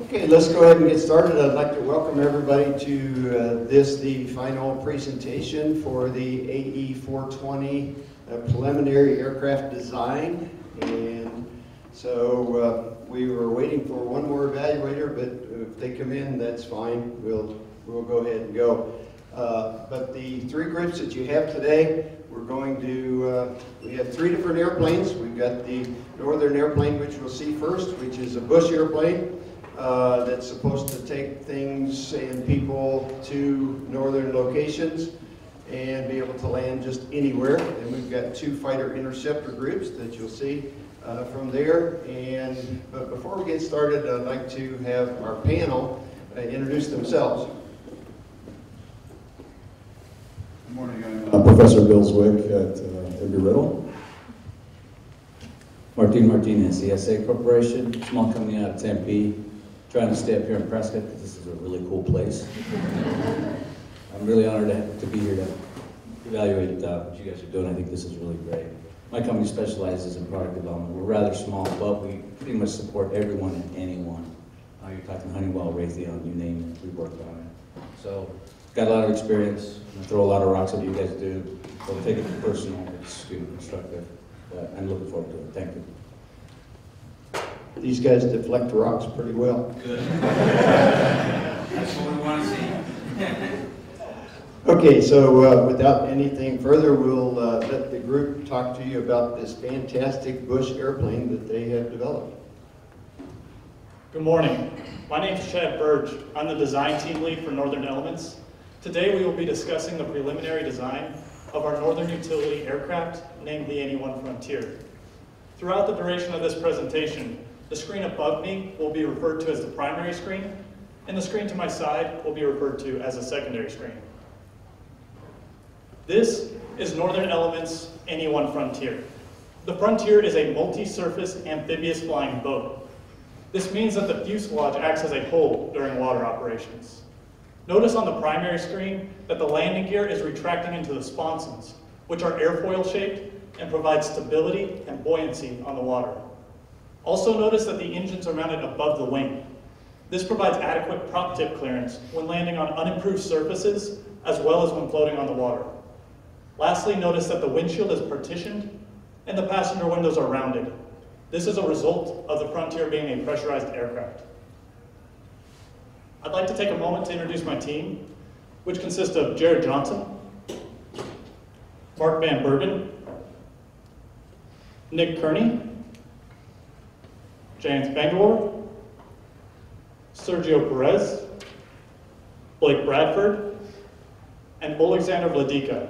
Okay, let's go ahead and get started. I'd like to welcome everybody to uh, this, the final presentation for the AE 420 uh, preliminary aircraft design. And so uh, we were waiting for one more evaluator, but if they come in, that's fine. We'll, we'll go ahead and go. Uh, but the three groups that you have today, we're going to, uh, we have three different airplanes. We've got the northern airplane, which we'll see first, which is a Bush airplane uh, that's supposed to take things and people to northern locations and be able to land just anywhere. And we've got two fighter interceptor groups that you'll see uh, from there. And but before we get started, I'd like to have our panel uh, introduce themselves. Good morning, I'm uh, Professor Bill Zwick at uh, Embry-Riddle. Martin Martinez, ESA Corporation, small company out of Tempe, trying to stay up here in Prescott because this is a really cool place. I'm really honored to, to be here to evaluate uh, what you guys are doing. I think this is really great. My company specializes in product development. We're rather small, but we pretty much support everyone and anyone. Uh, you're talking Honeywell, Raytheon, you name it, we work on it. So, got a lot of experience. I throw a lot of rocks at you guys do. Don't take it personal. It's you know. But I'm looking forward to it. Thank you. These guys deflect rocks pretty well. Good. That's what we want to see. Okay, so uh, without anything further, we'll uh, let the group talk to you about this fantastic Bush airplane that they have developed. Good morning. My name is Chad Burge. I'm the design team lead for Northern Elements. Today we will be discussing the preliminary design of our Northern Utility aircraft named the NE-1 Frontier. Throughout the duration of this presentation, the screen above me will be referred to as the primary screen, and the screen to my side will be referred to as a secondary screen. This is Northern Elements NE-1 Frontier. The Frontier is a multi-surface amphibious flying boat. This means that the fuselage acts as a hull during water operations. Notice on the primary screen that the landing gear is retracting into the sponsons, which are airfoil shaped and provide stability and buoyancy on the water. Also notice that the engines are mounted above the wing. This provides adequate prop tip clearance when landing on unimproved surfaces as well as when floating on the water. Lastly, notice that the windshield is partitioned and the passenger windows are rounded. This is a result of the Frontier being a pressurized aircraft. I'd like to take a moment to introduce my team, which consists of Jared Johnson, Mark Van Bergen, Nick Kearney, Jayanth Bangalore, Sergio Perez, Blake Bradford, and Alexander Vladika.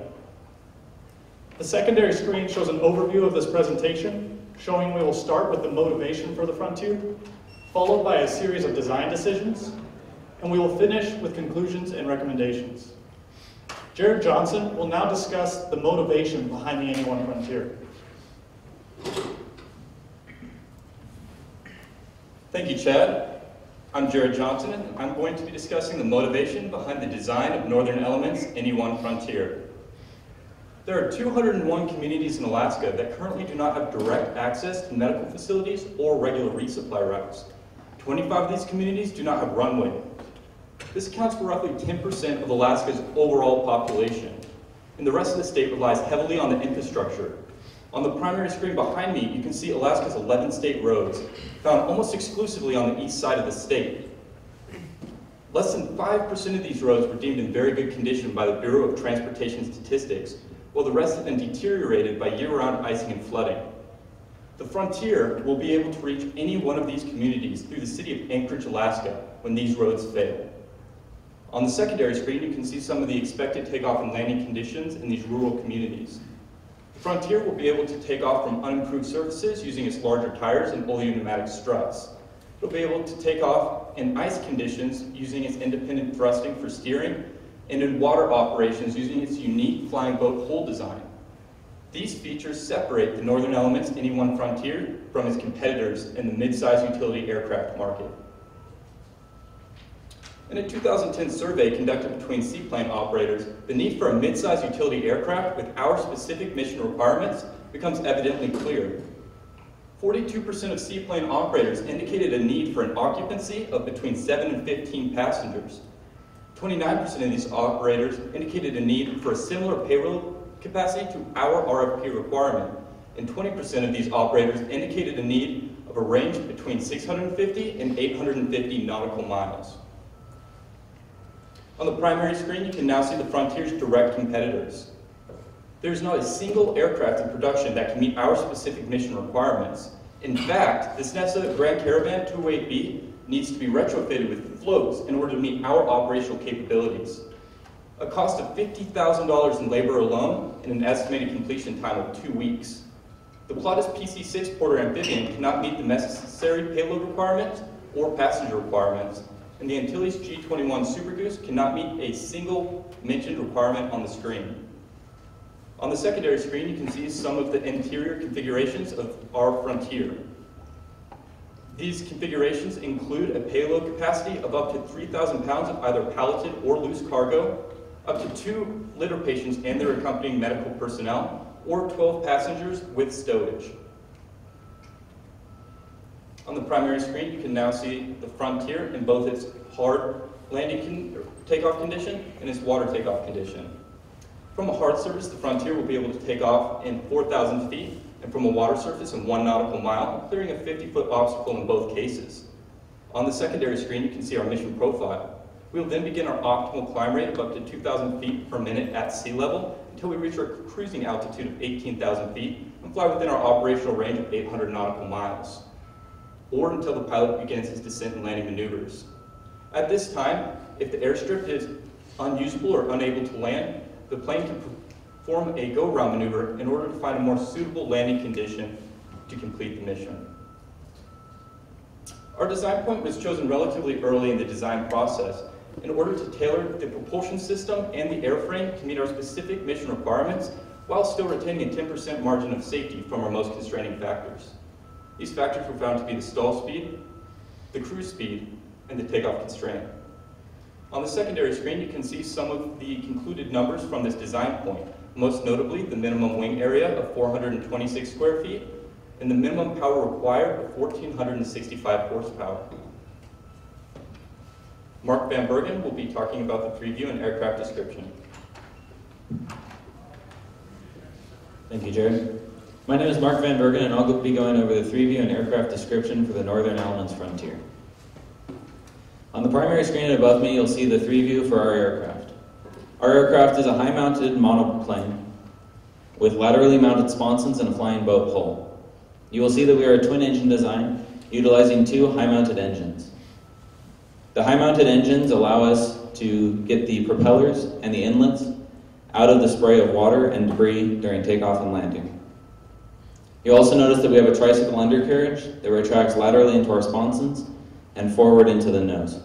The secondary screen shows an overview of this presentation, showing we will start with the motivation for the Frontier, followed by a series of design decisions, and we will finish with conclusions and recommendations. Jared Johnson will now discuss the motivation behind the NE-1 Frontier. Thank you, Chad. I'm Jared Johnson, and I'm going to be discussing the motivation behind the design of Northern Elements NE-1 Frontier. There are 201 communities in Alaska that currently do not have direct access to medical facilities or regular resupply routes. 25 of these communities do not have runway. This accounts for roughly 10% of Alaska's overall population, and the rest of the state relies heavily on the infrastructure on the primary screen behind me, you can see Alaska's 11 state roads, found almost exclusively on the east side of the state. Less than 5% of these roads were deemed in very good condition by the Bureau of Transportation Statistics, while the rest have been deteriorated by year-round icing and flooding. The Frontier will be able to reach any one of these communities through the city of Anchorage, Alaska, when these roads fail. On the secondary screen, you can see some of the expected takeoff and landing conditions in these rural communities. Frontier will be able to take off from unimproved surfaces using its larger tires and oleo pneumatic struts. It'll be able to take off in ice conditions using its independent thrusting for steering, and in water operations using its unique flying boat hull design. These features separate the Northern Elements NE-1 Frontier from its competitors in the mid-size utility aircraft market. In a 2010 survey conducted between seaplane operators, the need for a mid-sized utility aircraft with our specific mission requirements becomes evidently clear. 42% of seaplane operators indicated a need for an occupancy of between 7 and 15 passengers. 29% of these operators indicated a need for a similar payroll capacity to our RFP requirement, and 20% of these operators indicated a need of a range between 650 and 850 nautical miles. On the primary screen, you can now see the Frontier's direct competitors. There's not a single aircraft in production that can meet our specific mission requirements. In fact, the Cessna Grand Caravan 208B needs to be retrofitted with floats in order to meet our operational capabilities. A cost of $50,000 in labor alone and an estimated completion time of two weeks. The Pilatus PC-6 Porter Amphibian cannot meet the necessary payload requirements or passenger requirements, and the Antilles G21 Super Goose cannot meet a single mentioned requirement on the screen. On the secondary screen, you can see some of the interior configurations of our Frontier. These configurations include a payload capacity of up to 3,000 pounds of either palleted or loose cargo, up to two litter patients and their accompanying medical personnel, or 12 passengers with stowage. On the primary screen, you can now see the Frontier in both its hard landing con takeoff condition and its water takeoff condition. From a hard surface, the Frontier will be able to take off in 4,000 feet and from a water surface in one nautical mile, clearing a 50-foot obstacle in both cases. On the secondary screen, you can see our mission profile. We will then begin our optimal climb rate of up to 2,000 feet per minute at sea level until we reach our cruising altitude of 18,000 feet and fly within our operational range of 800 nautical miles, or until the pilot begins his descent and landing maneuvers. At this time, if the airstrip is unusable or unable to land, the plane can perform a go-around maneuver in order to find a more suitable landing condition to complete the mission. Our design point was chosen relatively early in the design process in order to tailor the propulsion system and the airframe to meet our specific mission requirements while still retaining a 10% margin of safety from our most constraining factors. These factors were found to be the stall speed, the cruise speed, and the takeoff constraint. On the secondary screen, you can see some of the concluded numbers from this design point, most notably the minimum wing area of 426 square feet and the minimum power required of 1,465 horsepower. Mark Van Bergen will be talking about the 3 view and aircraft description. Thank you, Jared. My name is Mark Van Bergen, and I'll be going over the 3 view and aircraft description for the Northern Elements Frontier. On the primary screen above me, you'll see the 3 view for our aircraft. Our aircraft is a high-mounted monoplane with laterally mounted sponsons and a flying boat hull. You will see that we are a twin-engine design utilizing two high-mounted engines. The high-mounted engines allow us to get the propellers and the inlets out of the spray of water and debris during takeoff and landing. You'll also notice that we have a tricycle undercarriage that retracts laterally into our sponsons and forward into the nose.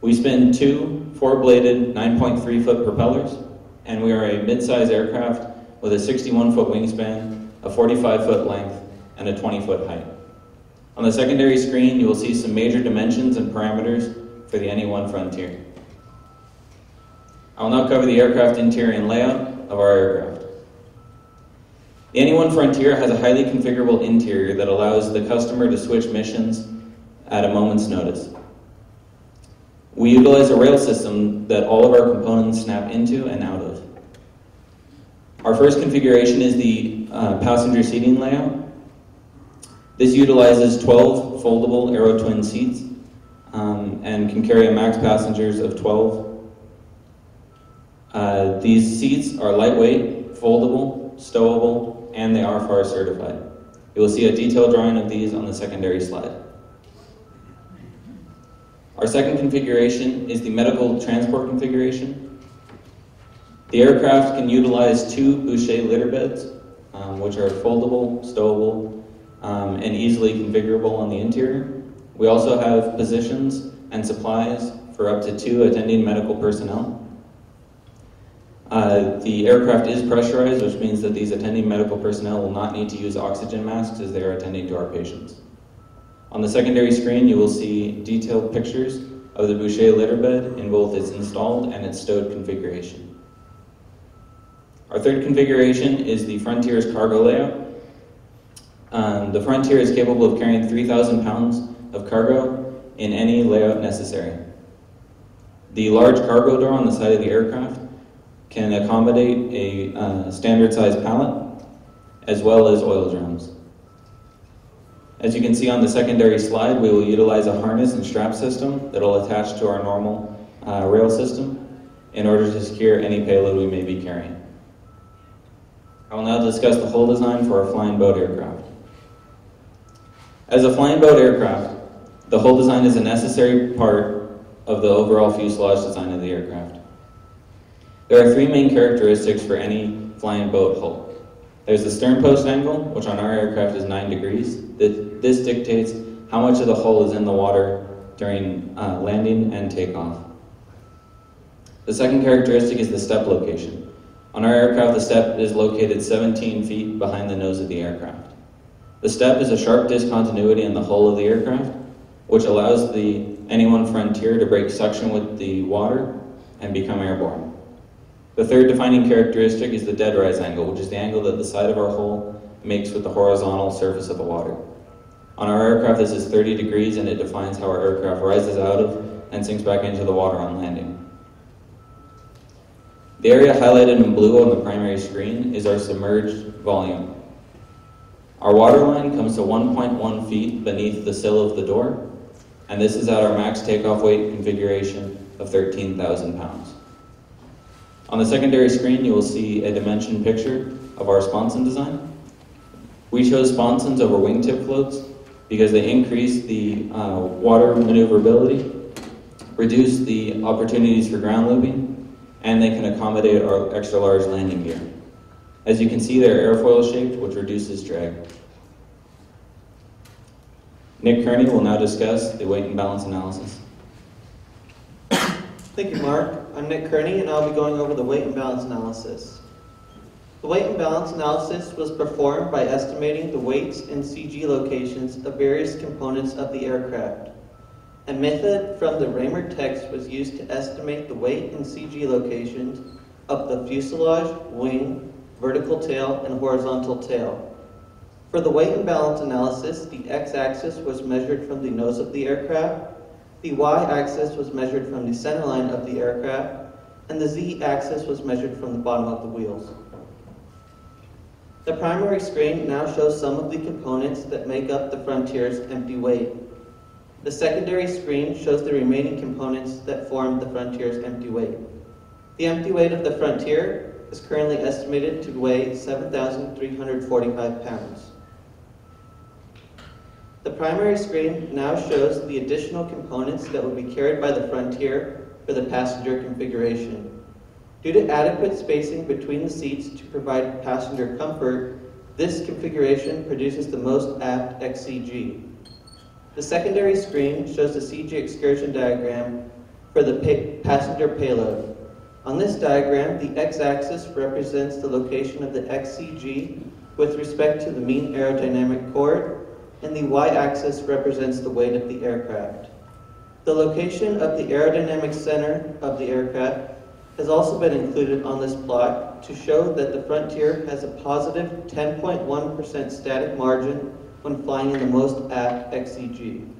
We spin two four-bladed 9.3 foot propellers, and we are a mid-size aircraft with a 61 foot wingspan, a 45 foot length, and a 20 foot height. On the secondary screen, you will see some major dimensions and parameters for the NE1 Frontier. I will now cover the aircraft interior and layout of our aircraft. The NE1 Frontier has a highly configurable interior that allows the customer to switch missions at a moment's notice. We utilize a rail system that all of our components snap into and out of. Our first configuration is the uh, passenger seating layout. This utilizes 12 foldable Aero Twin seats um, and can carry a max passengers of 12. Uh, these seats are lightweight, foldable, stowable, and they are FAR certified. You will see a detailed drawing of these on the secondary slide. Our second configuration is the medical transport configuration. The aircraft can utilize two Boucher litter beds, um, which are foldable, stowable, um, and easily configurable on the interior. We also have positions and supplies for up to two attending medical personnel. Uh, the aircraft is pressurized, which means that these attending medical personnel will not need to use oxygen masks as they are attending to our patients. On the secondary screen, you will see detailed pictures of the Boucher litter bed in both its installed and its stowed configuration. Our third configuration is the Frontier's cargo layout. Um, the Frontier is capable of carrying 3,000 pounds of cargo in any layout necessary. The large cargo door on the side of the aircraft can accommodate a uh, standard size pallet as well as oil drums. As you can see on the secondary slide, we will utilize a harness and strap system that will attach to our normal uh, rail system in order to secure any payload we may be carrying. I will now discuss the hull design for our flying boat aircraft. As a flying boat aircraft, the hull design is a necessary part of the overall fuselage design of the aircraft. There are three main characteristics for any flying boat hull. There's the stern post angle, which on our aircraft is 9 degrees. This dictates how much of the hull is in the water during uh, landing and takeoff. The second characteristic is the step location. On our aircraft, the step is located 17 feet behind the nose of the aircraft. The step is a sharp discontinuity in the hull of the aircraft, which allows the NE-1 Frontier to break suction with the water and become airborne. The third defining characteristic is the dead rise angle, which is the angle that the side of our hull makes with the horizontal surface of the water. On our aircraft, this is 30 degrees and it defines how our aircraft rises out of and sinks back into the water on landing. The area highlighted in blue on the primary screen is our submerged volume. Our water line comes to 1.1 feet beneath the sill of the door, and this is at our max takeoff weight configuration of 13,000 pounds. On the secondary screen, you will see a dimension picture of our sponson design. We chose sponsons over wingtip floats because they increase the uh, water maneuverability, reduce the opportunities for ground looping, and they can accommodate our extra large landing gear. As you can see, they're airfoil shaped, which reduces drag. Nick Kearney will now discuss the weight and balance analysis. Thank you, Mark. I'm Nick Kearney, and I'll be going over the weight and balance analysis. The weight and balance analysis was performed by estimating the weights and CG locations of various components of the aircraft. A method from the Raymer text was used to estimate the weight and CG locations of the fuselage, wing, vertical tail, and horizontal tail. For the weight and balance analysis, the x-axis was measured from the nose of the aircraft, the y-axis was measured from the centerline of the aircraft, and the z-axis was measured from the bottom of the wheels. The primary screen now shows some of the components that make up the Frontier's empty weight. The secondary screen shows the remaining components that form the Frontier's empty weight. The empty weight of the Frontier is currently estimated to weigh 7,345 pounds. The primary screen now shows the additional components that will be carried by the Frontier for the passenger configuration. Due to adequate spacing between the seats to provide passenger comfort, this configuration produces the most aft XCG. The secondary screen shows the CG excursion diagram for the passenger payload. On this diagram, the x-axis represents the location of the XCG with respect to the mean aerodynamic chord, and the y-axis represents the weight of the aircraft. The location of the aerodynamic center of the aircraft has also been included on this plot to show that the Frontier has a positive 10.1 static margin when flying in the most aft XCG.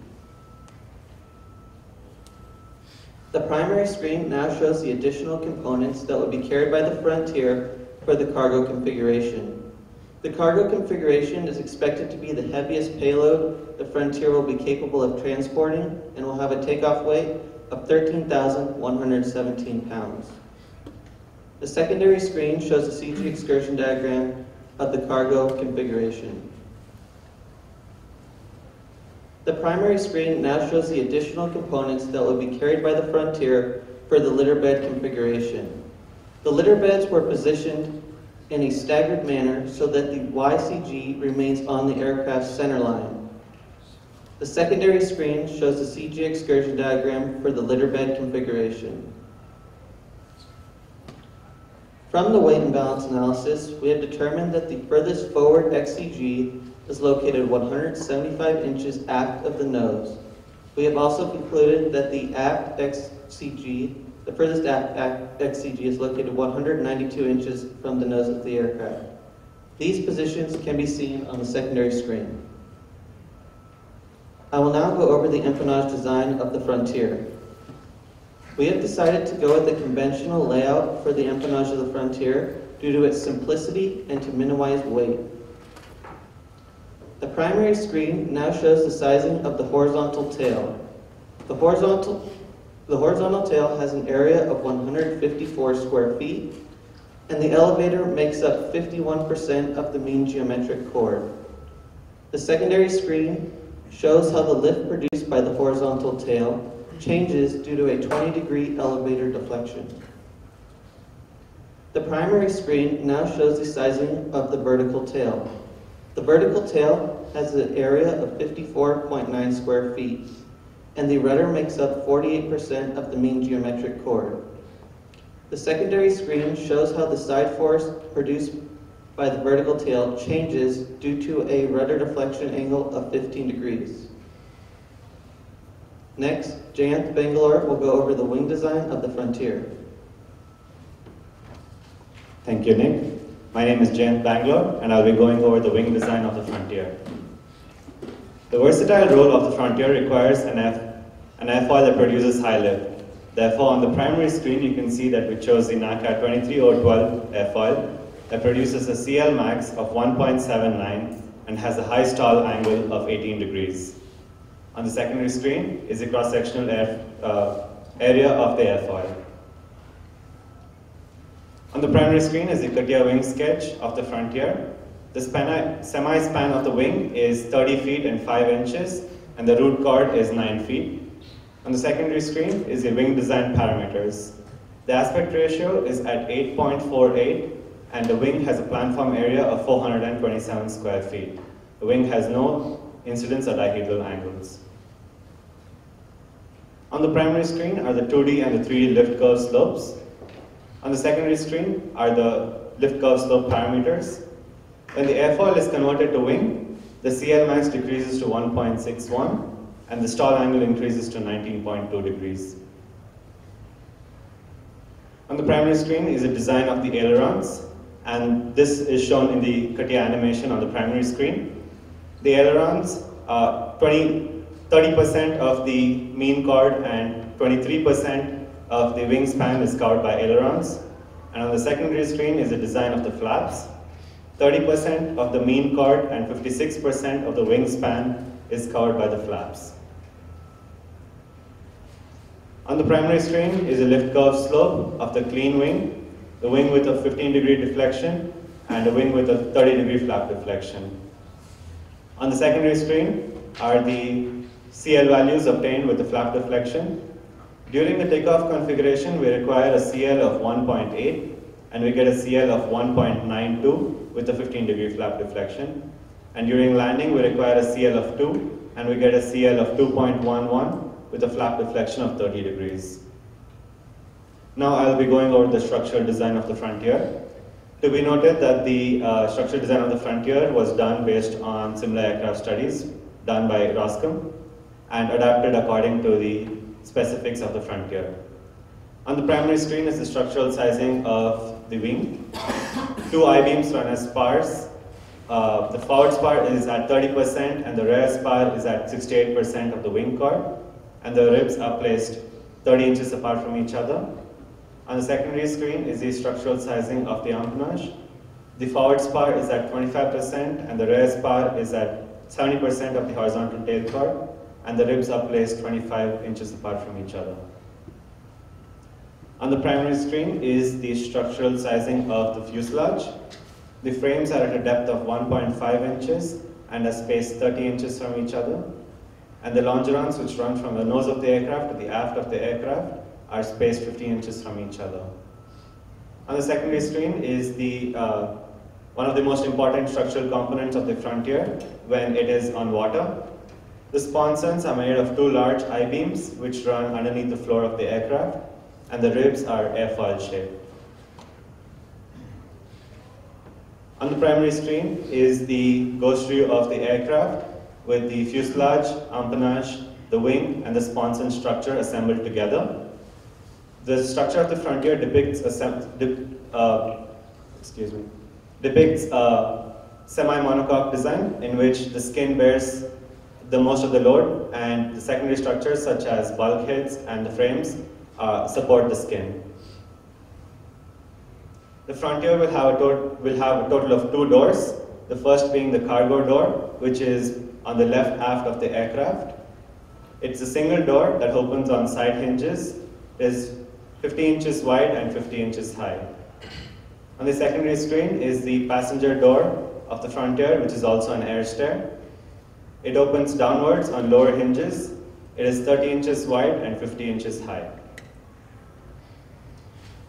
The primary screen now shows the additional components that will be carried by the Frontier for the cargo configuration. The cargo configuration is expected to be the heaviest payload the Frontier will be capable of transporting and will have a takeoff weight of 13,117 pounds. The secondary screen shows the CG excursion diagram of the cargo configuration. The primary screen now shows the additional components that will be carried by the Frontier for the litter bed configuration. The litter beds were positioned in a staggered manner so that the YCG remains on the aircraft's centerline. The secondary screen shows the CG excursion diagram for the litter bed configuration. From the weight and balance analysis, we have determined that the furthest forward XCG is located 175 inches aft of the nose. We have also concluded that the aft XCG, the furthest XCG is located 192 inches from the nose of the aircraft. These positions can be seen on the secondary screen. I will now go over the empennage design of the Frontier. We have decided to go with the conventional layout for the empennage of the Frontier due to its simplicity and to minimize weight. The primary screen now shows the sizing of the horizontal tail. The horizontal, the horizontal tail has an area of 154 square feet, and the elevator makes up 51% of the mean geometric chord. The secondary screen shows how the lift produced by the horizontal tail changes due to a 20 degree elevator deflection. The primary screen now shows the sizing of the vertical tail. The vertical tail has an area of 54.9 square feet, and the rudder makes up 48% of the mean geometric chord. The secondary screen shows how the side force produced by the vertical tail changes due to a rudder deflection angle of 15 degrees. Next, Jayanth Bangalore will go over the wing design of the Frontier. Thank you, Nick. My name is Jayanth Bangalore, and I'll be going over the wing design of the Frontier. The versatile role of the Frontier requires an, F, an airfoil that produces high lift. Therefore, on the primary screen, you can see that we chose the NACA 23012 airfoil that produces a CL max of 1.79 and has a high stall angle of 18 degrees. On the secondary screen is the cross-sectional air, uh, area of the airfoil. On the primary screen is the CATIA wing sketch of the Frontier. The semi-span of the wing is 30 feet and 5 inches, and the root chord is 9 feet. On the secondary screen is the wing design parameters. The aspect ratio is at 8.48, and the wing has a planform area of 427 square feet. The wing has no incidence or dihedral angles. On the primary screen are the 2D and the 3D lift curve slopes. On the secondary screen are the lift curve slope parameters. When the airfoil is converted to wing, the CL max decreases to 1.61 and the stall angle increases to 19.2 degrees. On the primary screen is a design of the ailerons, and this is shown in the CATIA animation on the primary screen. The ailerons, are 20, 30% of the mean chord and 23% of the wingspan is covered by ailerons. And on the secondary screen is a design of the flaps. 30% of the mean chord and 56% of the wingspan is covered by the flaps. On the primary screen is a lift curve slope of the clean wing, the wing with a 15 degree deflection, and a wing with a 30 degree flap deflection. On the secondary screen are the CL values obtained with the flap deflection. During the takeoff configuration, we require a CL of 1.8 and we get a CL of 1.92 with a 15 degree flap deflection. And during landing, we require a CL of 2 and we get a CL of 2.11 with a flap deflection of 30 degrees. Now I'll be going over the structural design of the Frontier. To be noted that the uh, structural design of the Frontier was done based on similar aircraft studies done by Roskam and adapted according to the specifics of the Frontier. On the primary screen is the structural sizing of the wing. Two I-beams run as spars. Uh, the forward spar is at 30% and the rear spar is at 68% of the wing chord and the ribs are placed 30 inches apart from each other. On the secondary screen is the structural sizing of the empennage. The forward spar is at 25% and the rear spar is at 70% of the horizontal tail chord and the ribs are placed 25 inches apart from each other. On the primary screen is the structural sizing of the fuselage. The frames are at a depth of 1.5 inches and are spaced 30 inches from each other and the longerons which run from the nose of the aircraft to the aft of the aircraft are spaced 15 inches from each other. On the secondary screen is the uh, one of the most important structural components of the Frontier when it is on water. The sponsons are made of two large I-beams which run underneath the floor of the aircraft and the ribs are airfoil shaped. On the primary screen is the ghost view of the aircraft with the fuselage, empennage, the wing, and the sponson structure assembled together. The structure of the Frontier depicts a, uh, me, depicts a semi-monocoque design in which the skin bears the most of the load and the secondary structures such as bulkheads and the frames uh, support the skin. The Frontier will have, will have a total of two doors, the first being the cargo door, which is on the left aft of the aircraft. It's a single door that opens on side hinges, is 50 inches wide and 50 inches high. On the secondary screen is the passenger door of the Frontier, which is also an air stair. It opens downwards on lower hinges. It is 30 inches wide and 50 inches high.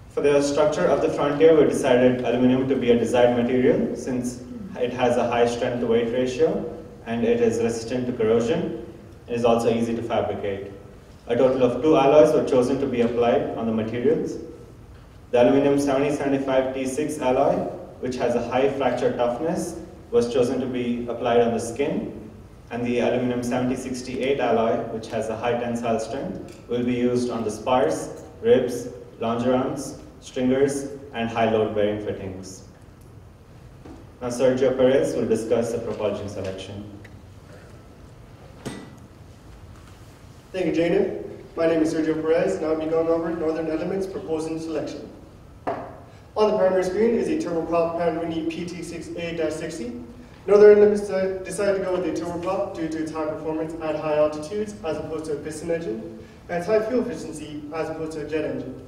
For the structure of the Frontier, we decided aluminum to be a desired material since it has a high strength to weight ratio and it is resistant to corrosion. and is also easy to fabricate. A total of two alloys were chosen to be applied on the materials. The aluminum 7075 T6 alloy, which has a high fracture toughness, was chosen to be applied on the skin. And the aluminum 7068 alloy, which has a high tensile strength, will be used on the spars, ribs, longerons, stringers, and high load bearing fittings. Now Sergio Perez will discuss the propulsion selection. Thank you, Jana. My name is Sergio Perez, and I'll be going over Northern Elements Propulsion Selection. On the primary screen is a turboprop Pratt & Whitney PT6A-60. Northern Elements decided to go with a turboprop due to its high performance at high altitudes as opposed to a piston engine, and its high fuel efficiency as opposed to a jet engine.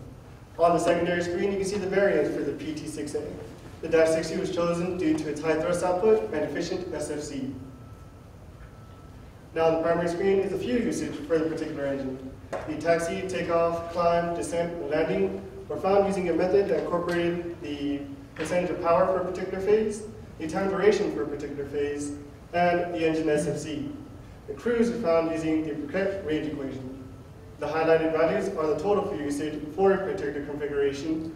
On the secondary screen, you can see the variants for the PT6A. The Dash 60 was chosen due to its high thrust output and efficient SFC. Now the primary screen is the fuel usage for the particular engine. The taxi, takeoff, climb, descent, and landing were found using a method that incorporated the percentage of power for a particular phase, the time duration for a particular phase, and the engine SFC. The cruise were found using the Breguet range equation. The highlighted values are the total fuel usage for a particular configuration,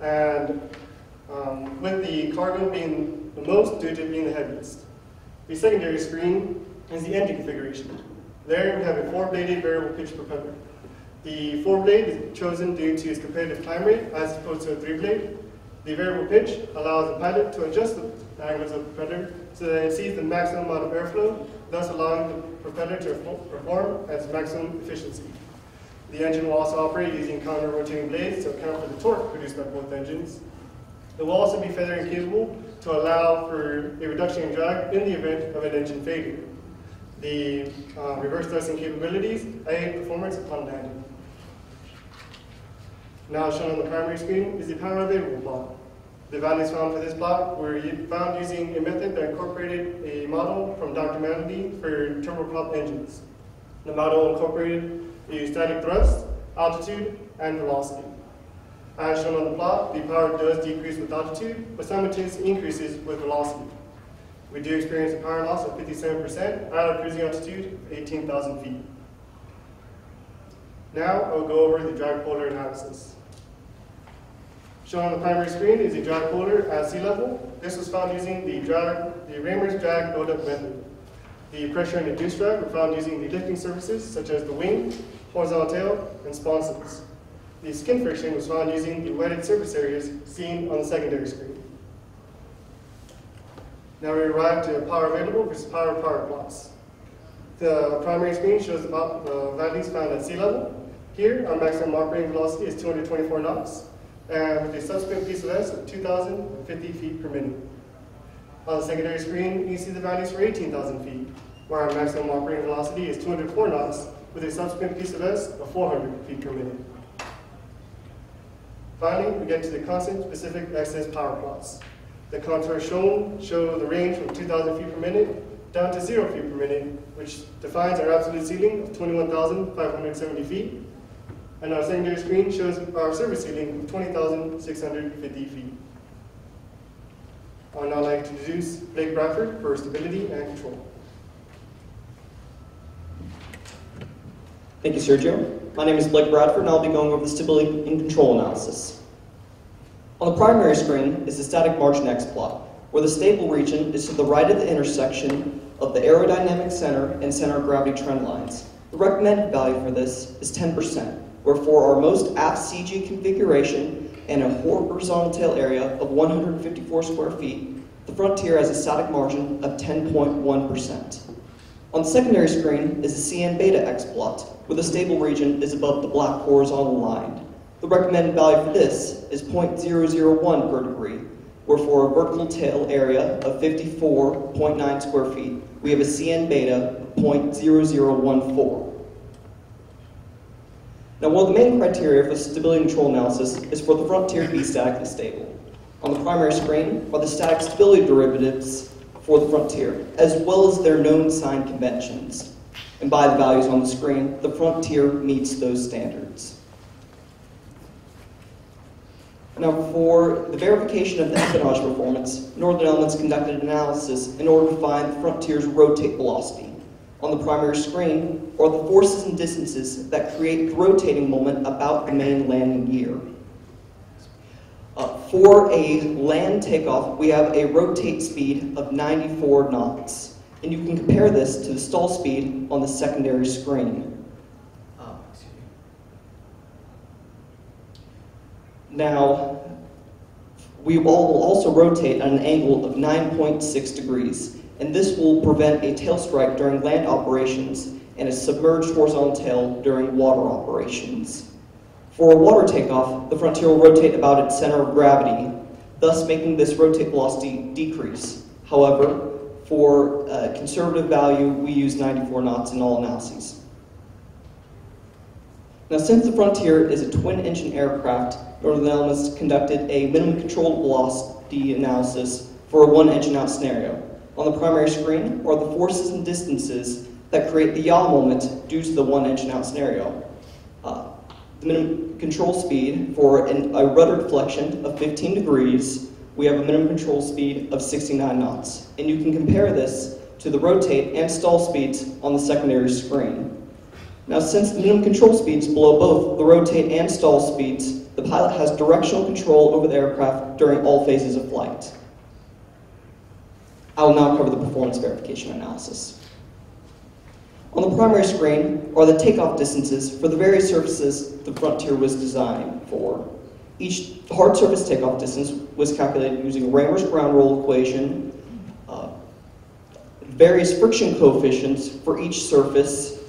and um, with the cargo being the most due to being the heaviest. The secondary screen is the engine configuration. There we have a four-bladed variable pitch propeller. The four-blade is chosen due to its competitive climb rate as opposed to a three-blade. The variable pitch allows the pilot to adjust the angles of the propeller so that it sees the maximum amount of airflow, thus allowing the propeller to perform at its maximum efficiency. The engine will also operate using counter-rotating blades to account for the torque produced by both engines. It will also be feathering capable to allow for a reduction in drag in the event of an engine failure. The uh, reverse thrusting capabilities aid performance upon landing. Now shown on the primary screen is the power available plot. The values found for this plot were found using a method that incorporated a model from Dr. Manley for turboprop engines. The model incorporated a static thrust, altitude, and velocity. As shown on the plot, the power does decrease with altitude, but simultaneously increases with velocity. We do experience a power loss of 57% at a cruising altitude of 18,000 feet. Now I'll go over the drag polar analysis. Shown on the primary screen is the drag polar at sea level. This was found using the drag, the Raymer's drag load-up method. The pressure and induced drag were found using the lifting surfaces such as the wing, horizontal tail, and sponsons. The skin friction was found using the wetted surface areas seen on the secondary screen. Now we arrive to power available versus power power plots. The primary screen shows the the values found at sea level. Here, our maximum operating velocity is 224 knots, and with a subsequent PSLS of S, 2,050 feet per minute. On the secondary screen, you see the values for 18,000 feet, where our maximum operating velocity is 204 knots, with a subsequent PSLS of 400 feet per minute. Finally, we get to the constant specific excess power plots. The contours shown show the range from 2,000 feet per minute down to zero feet per minute, which defines our absolute ceiling of 21,570 feet. And our secondary screen shows our service ceiling of 20,650 feet. I would now like to introduce Blake Bradford for stability and control. Thank you, Sergio. My name is Blake Bradford, and I'll be going over the stability and control analysis. On the primary screen is the static margin X plot, where the stable region is to the right of the intersection of the aerodynamic center and center of gravity trend lines. The recommended value for this is 10%, where for our most aft CG configuration and a horizontal tail area of 154 square feet, the Frontier has a static margin of 10.1%. On the secondary screen is the CN beta X plot, where the stable region is above the black horizontal line. The recommended value for this is 0.001 per degree, where for a vertical tail area of 54.9 square feet, we have a CN beta of 0.0014. Now, one of the main criteria for stability control analysis is for the frontier to be statically stable. On the primary screen are the static stability derivatives for the frontier, as well as their known sign conventions. And by the values on the screen, the frontier meets those standards. Now, for the verification of the empennage performance, Northern Elements conducted an analysis in order to find the frontier's rotate velocity. On the primary screen or the forces and distances that create the rotating moment about the main landing gear. Uh, for a land takeoff, we have a rotate speed of 94 knots. And you can compare this to the stall speed on the secondary screen. Uh, Now, we will also rotate at an angle of 9.6 degrees, and this will prevent a tail strike during land operations and a submerged horizontal tail during water operations. For a water takeoff, the Frontier will rotate about its center of gravity, thus making this rotate velocity decrease. However, for a conservative value, we use 94 knots in all analyses. Now, since the Frontier is a twin-engine aircraft, Northern Elements conducted a minimum controlled velocity analysis for a one-engine out scenario. On the primary screen are the forces and distances that create the yaw moment due to the one-engine out scenario. Uh, the minimum control speed for an, a rudder deflection of 15 degrees, we have a minimum control speed of 69 knots. And you can compare this to the rotate and stall speeds on the secondary screen. Now, since the minimum control speeds below both the rotate and stall speeds, the pilot has directional control over the aircraft during all phases of flight. I will now cover the performance verification analysis. On the primary screen are the takeoff distances for the various surfaces the Frontier was designed for. Each hard surface takeoff distance was calculated using Raymer's ground roll equation, uh, various friction coefficients for each surface,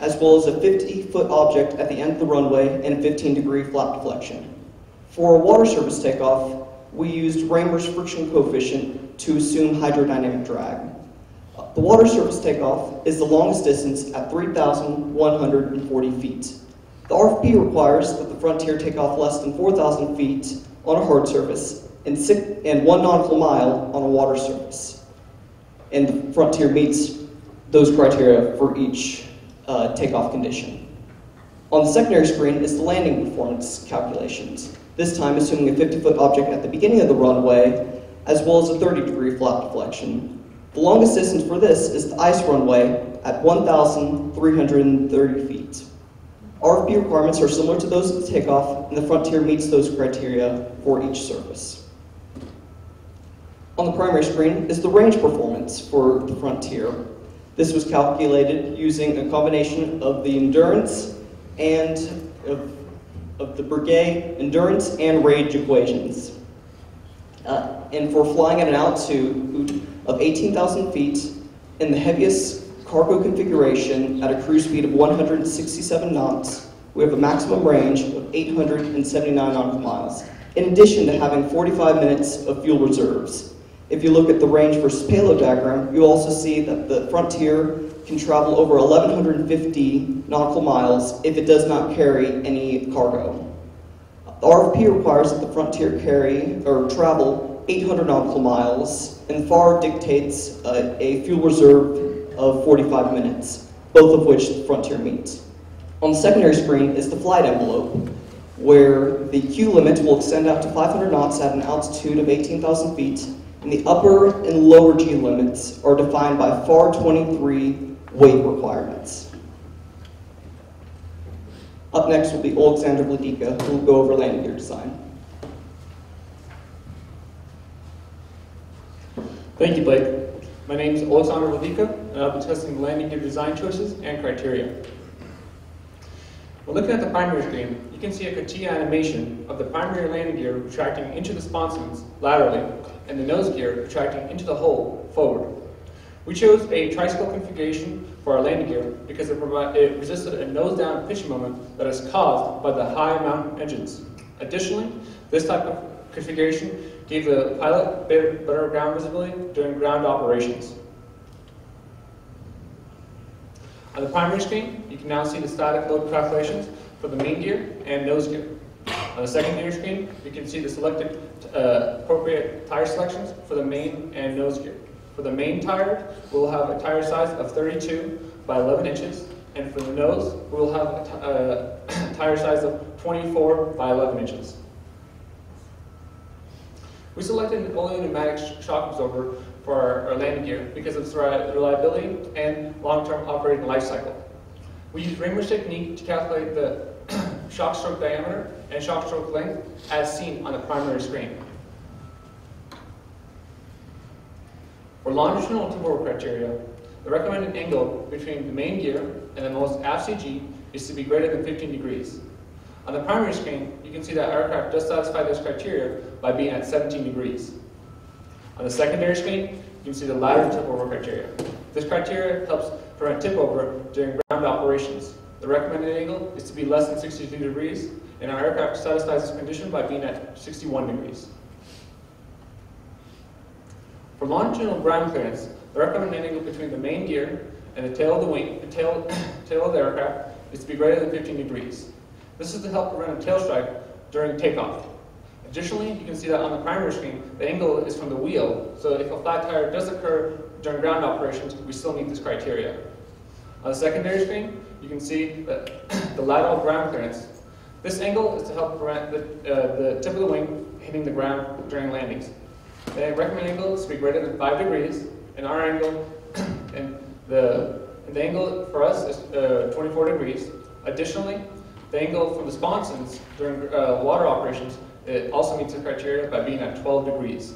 as well as a 50-foot object at the end of the runway and a 15-degree flap deflection. For a water surface takeoff, we used Raymer's friction coefficient to assume hydrodynamic drag. The water surface takeoff is the longest distance at 3,140 feet. The RFP requires that the Frontier take off less than 4,000 feet on a hard surface and, six, and one nautical mile on a water surface. And the Frontier meets those criteria for each uh, takeoff condition. On the secondary screen is the landing performance calculations, this time assuming a 50-foot object at the beginning of the runway, as well as a 30-degree flap deflection. The longest distance for this is the ice runway at 1,330 feet. RFP requirements are similar to those of the takeoff, and the Frontier meets those criteria for each surface. On the primary screen is the range performance for the Frontier. This was calculated using a combination of the endurance and of, of the Breguet endurance and range equations. Uh, and for flying at an altitude of 18,000 feet in the heaviest cargo configuration at a cruise speed of 167 knots, we have a maximum range of 879 nautical miles, in addition to having 45 minutes of fuel reserves. If you look at the range versus payload diagram, you also see that the Frontier can travel over 1,150 nautical miles if it does not carry any cargo. The RFP requires that the Frontier carry or travel 800 nautical miles, and FAR dictates a fuel reserve of 45 minutes, both of which the Frontier meets. On the secondary screen is the flight envelope, where the Q limit will extend out to 500 knots at an altitude of 18,000 feet, and the upper and lower G limits are defined by FAR 23 weight requirements. Up next will be Alexander Vladika, who will go over landing gear design. Thank you, Blake. My name is Alexander Vladika, and I'll be testing landing gear design choices and criteria. When looking at the primary screen, you can see a CATIA animation of the primary landing gear retracting into the sponsons laterally and the nose gear retracting into the hull forward. We chose a tricycle configuration for our landing gear because it, it resisted a nose-down pitching moment that is caused by the high mountain engines. Additionally, this type of configuration gave the pilot better, better ground visibility during ground operations. On the primary screen, you can now see the static load calculations for the main gear and nose gear. On the second secondary screen, you can see the selected uh, appropriate tire selections for the main and nose gear. For the main tire, we'll have a tire size of 32 by 11 inches, and for the nose, we'll have a uh, tire size of 24 by 11 inches. We selected an oleo-pneumatic sh- shock absorber for our, our landing gear because of its reliability and long-term operating life cycle. We used Raymer's technique to calculate the shock stroke diameter and shock stroke length as seen on the primary screen. For longitudinal tip over criteria, the recommended angle between the main gear and the most aft CG is to be greater than 15 degrees. On the primary screen, you can see that aircraft does satisfy this criteria by being at 17 degrees. On the secondary screen, you can see the lateral tip over criteria. This criteria helps prevent tip over during ground operations. The recommended angle is to be less than 62 degrees, and our aircraft satisfies this condition by being at 61 degrees. For longitudinal ground clearance, the recommended angle between the main gear and the tail of the wing, the tail, tail of the aircraft is to be greater than 15 degrees. This is to help prevent a tail strike during takeoff. Additionally, you can see that on the primary screen, the angle is from the wheel, so if a flat tire does occur during ground operations, we still meet this criteria. On the secondary screen, you can see that the lateral ground clearance. This angle is to help prevent the, uh, the tip of the wing hitting the ground during landings. The recommended angle is to be greater than 5 degrees, and our angle, and the, the angle for us is uh, 24 degrees. Additionally, the angle from the sponsons during uh, water operations it also meets the criteria by being at 12 degrees.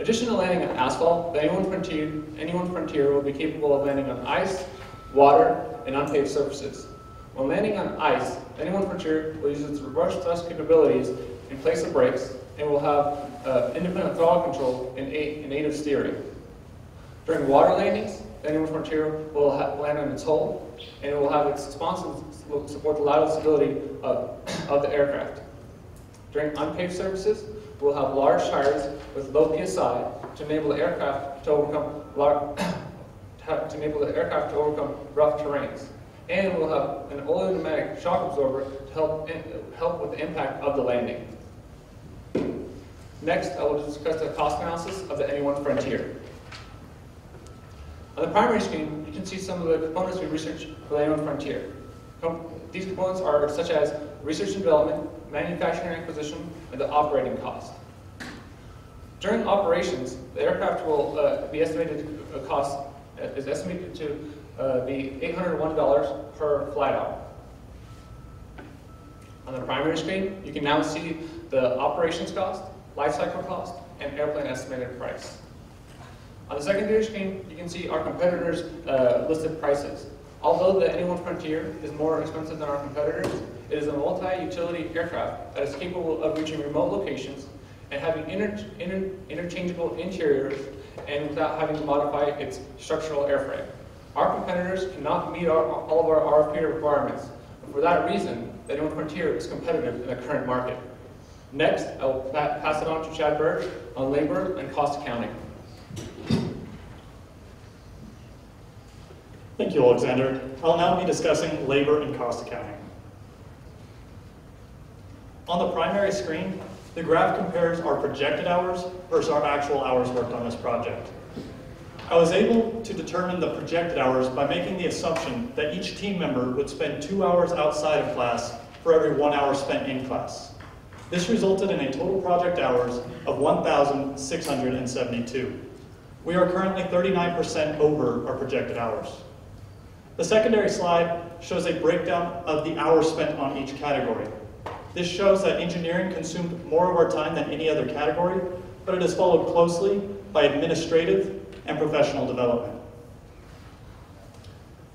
Addition to landing on asphalt, the A1 Frontier, NE-1 Frontier will be capable of landing on ice, water, and unpaved surfaces. When landing on ice, NE-1 Frontier will use its reverse thrust capabilities in place of brakes and will have uh, independent throttle control and a- and native steering. During water landings, the NE-1 Frontier will land on its hull and it will have its sponsons will support the lateral stability of, of the aircraft. During unpaved surfaces, we'll have large tires with low PSI to enable the aircraft to overcome lar- to enable the aircraft to overcome rough terrains. And we'll have an pneumatic shock absorber to help in, help with the impact of the landing. Next, I will discuss the cost analysis of the NE-1 Frontier. On the primary screen, you can see some of the components we researched for the NE-1 Frontier. These components are such as research and development, manufacturing acquisition, and the operating cost. During operations, the aircraft will uh, be estimated uh, cost uh, is estimated to uh, be $801 per flight hour. On the primary screen, you can now see the operations cost, life cycle cost, and airplane estimated price. On the secondary screen, you can see our competitors' uh, listed prices. Although the NE-1 Frontier is more expensive than our competitors, it is a multi-utility aircraft that is capable of reaching remote locations and having inter inter interchangeable interiors and without having to modify its structural airframe. Our competitors cannot meet our, all of our RFP requirements. And for that reason, the NE-1 Frontier is competitive in the current market. Next, I will pa pass it on to Chad Birch on labor and cost accounting. Thank you, Alexander. I'll now be discussing labor and cost accounting. On the primary screen, the graph compares our projected hours versus our actual hours worked on this project. I was able to determine the projected hours by making the assumption that each team member would spend two hours outside of class for every one hour spent in class. This resulted in a total project hours of 1,672. We are currently 39% over our projected hours. The secondary slide shows a breakdown of the hours spent on each category. This shows that engineering consumed more of our time than any other category, but it is followed closely by administrative and professional development.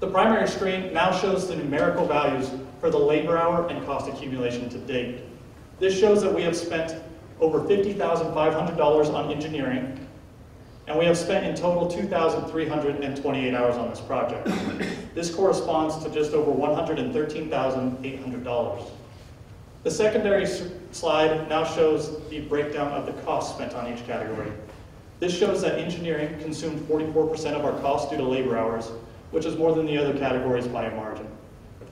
The primary screen now shows the numerical values for the labor hour and cost accumulation to date. This shows that we have spent over $50,500 on engineering, and we have spent in total 2,328 hours on this project. This corresponds to just over $113,800. The secondary slide now shows the breakdown of the costs spent on each category. This shows that engineering consumed 44% of our costs due to labor hours, which is more than the other categories by a margin.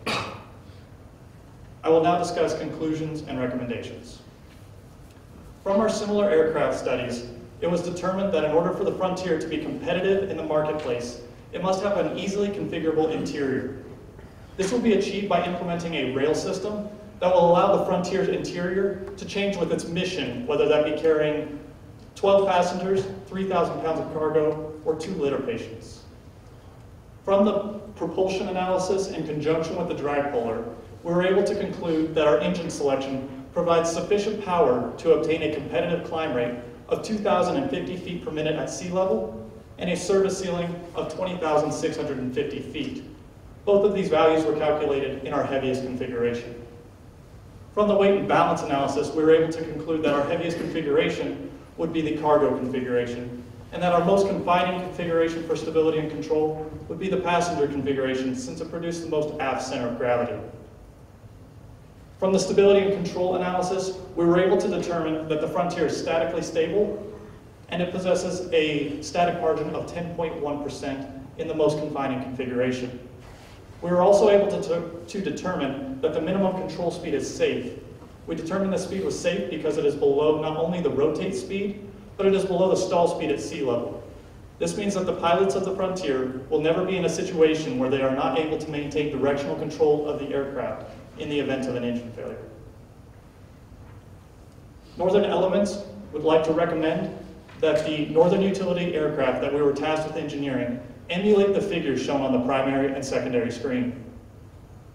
I will now discuss conclusions and recommendations. From our similar aircraft studies, it was determined that in order for the Frontier to be competitive in the marketplace, it must have an easily configurable interior. This will be achieved by implementing a rail system that will allow the Frontier's interior to change with its mission, whether that be carrying 12 passengers, 3,000 pounds of cargo, or two litter patients. From the propulsion analysis in conjunction with the drag polar, we were able to conclude that our engine selection provides sufficient power to obtain a competitive climb rate of 2,050 feet per minute at sea level and a service ceiling of 20,650 feet. Both of these values were calculated in our heaviest configuration. From the weight and balance analysis, we were able to conclude that our heaviest configuration would be the cargo configuration, and that our most confining configuration for stability and control would be the passenger configuration since it produced the most aft center of gravity. From the stability and control analysis, we were able to determine that the Frontier is statically stable and it possesses a static margin of 10.1% in the most confining configuration. We were also able to, to determine that the minimum control speed is safe. We determined the speed was safe because it is below not only the rotate speed, but it is below the stall speed at sea level. This means that the pilots of the Frontier will never be in a situation where they are not able to maintain directional control of the aircraft in the event of an engine failure. Northern Elements would like to recommend that the Northern Utility aircraft that we were tasked with engineering emulate the figures shown on the primary and secondary screen.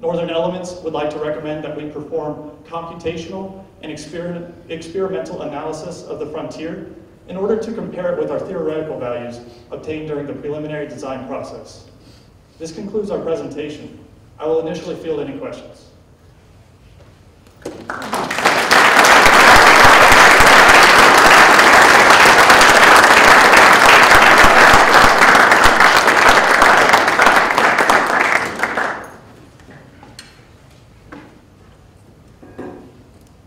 Northern Elements would like to recommend that we perform computational and experiment, experimental analysis of the Frontier in order to compare it with our theoretical values obtained during the preliminary design process. This concludes our presentation. I will initially field any questions.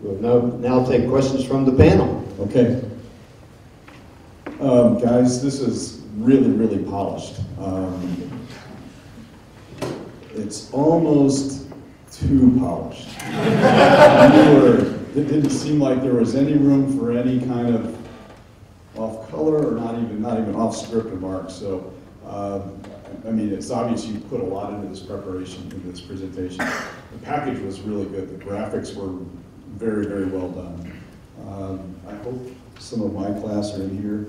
We'll now take questions from the panel. Okay. Um, guys, this is really, really polished. Um, it's almost too polished. You were- it didn't seem like there was any room for any kind of off color or not even, not even off script remarks. So, um, I mean, it's obvious you put a lot into this preparation, into this presentation. The package was really good. The graphics were very, very well done. Um, I hope some of my class are in here.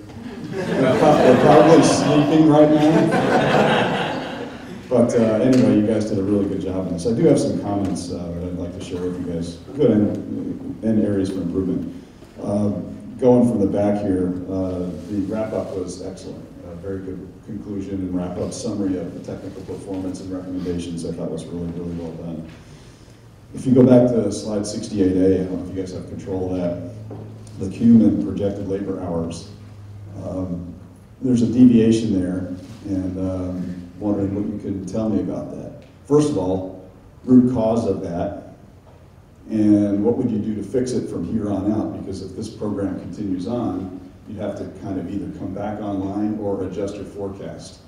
They're probably sleeping right now. But uh, anyway, you guys did a really good job on this. I do have some comments uh, that I'd like to share with you guys, good and, and areas for improvement. Um, Going from the back here, uh, the wrap-up was excellent. A very good conclusion and wrap-up summary of the technical performance and recommendations I thought was really, really well done. If you go back to slide 68A, I don't know if you guys have control of that, the cumin projected labor hours. Um, There's a deviation there, and um, wondering what you could tell me about that. First of all, root cause of that, and what would you do to fix it from here on out? Because if this program continues on, you'd have to kind of either come back online or adjust your forecast.